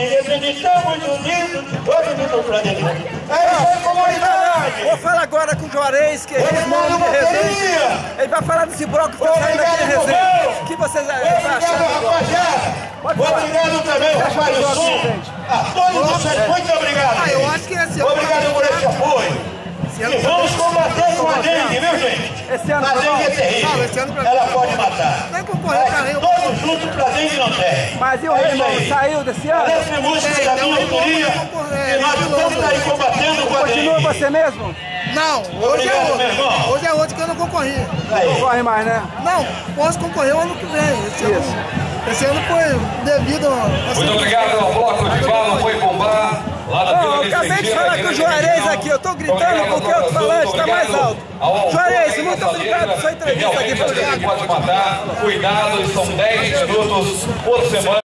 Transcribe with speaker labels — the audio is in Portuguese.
Speaker 1: Estamos unidos, mundo pra dentro. É isso comunidade!
Speaker 2: Vou falar agora com o Juarez, que é
Speaker 1: Obrigado,
Speaker 2: de Resende. Ele vai falar desse bloco que está saindo aqui em
Speaker 1: Obrigado,
Speaker 2: Resende. O que vocês eh,
Speaker 1: Obrigado,
Speaker 2: estão achando? do bloco?
Speaker 1: rapaziada! Obrigado também, Rafael
Speaker 2: gente.
Speaker 1: A todos vocês, muito obrigado!
Speaker 3: Ah, eu acho que esse
Speaker 1: Obrigado por esse apoio! E vamos combater com a dengue, viu gente?
Speaker 2: Esse ano,
Speaker 1: A dengue é terrível, ela pode matar.
Speaker 3: Rio.
Speaker 1: todos juntos pra dengue não tem.
Speaker 2: Mas e o
Speaker 1: É
Speaker 2: Reimão?
Speaker 1: aí.
Speaker 2: Saiu desse ano?
Speaker 1: Parece música da minha autoria
Speaker 3: que concorre-
Speaker 1: nós estamos aí combatendo com a
Speaker 2: Continua você mesmo?
Speaker 3: Não, hoje
Speaker 1: Obrigado,
Speaker 3: é outro. Hoje é outro que eu não concorri.
Speaker 1: Aí.
Speaker 2: Corre mais, né?
Speaker 3: Não, posso concorrer o ano que vem. Esse, ano, esse ano foi devido a.
Speaker 4: Muito obrigado ao bloco de bala
Speaker 2: acabei de falar com o Juarez aqui, eu tô gritando porque o falante tá mais alto. Juarez, muito obrigado pela sua entrevista aqui
Speaker 4: pode matar. Cuidado, são 10 minutos por semana.